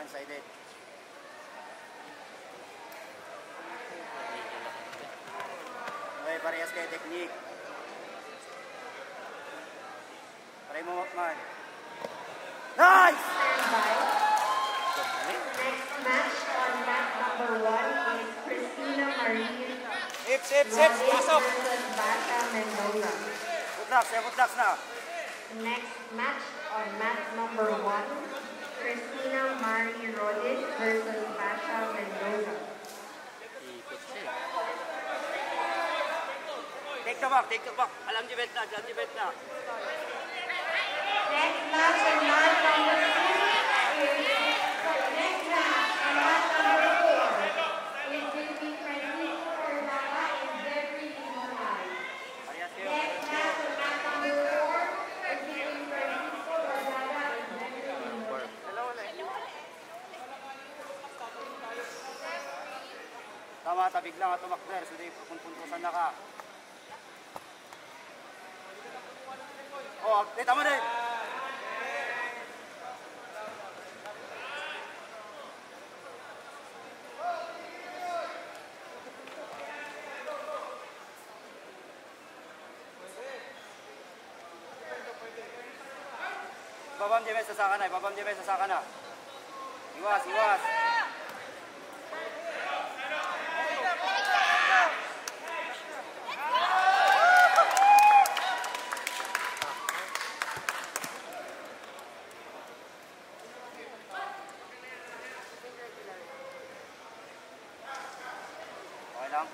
one-sided. Okay, parehas kayo technique. Try mo, Makman. Nice! Next match on mat number one is Christina Marie Hips, hips, hips, pasok! Basha Mendoza. Good luck, good luck na. Next match on mat number one, Christina Marie Rodriguez versus Basha Mendoza. Take the back, take the back. Alam di bet alam di bet. Tama ta bigla nga tumakder so di punpuntusan na ka. Oh, di tama din. Babam di mesa sa kana, babam di mesa sa kana. Iwas, iwas. lang.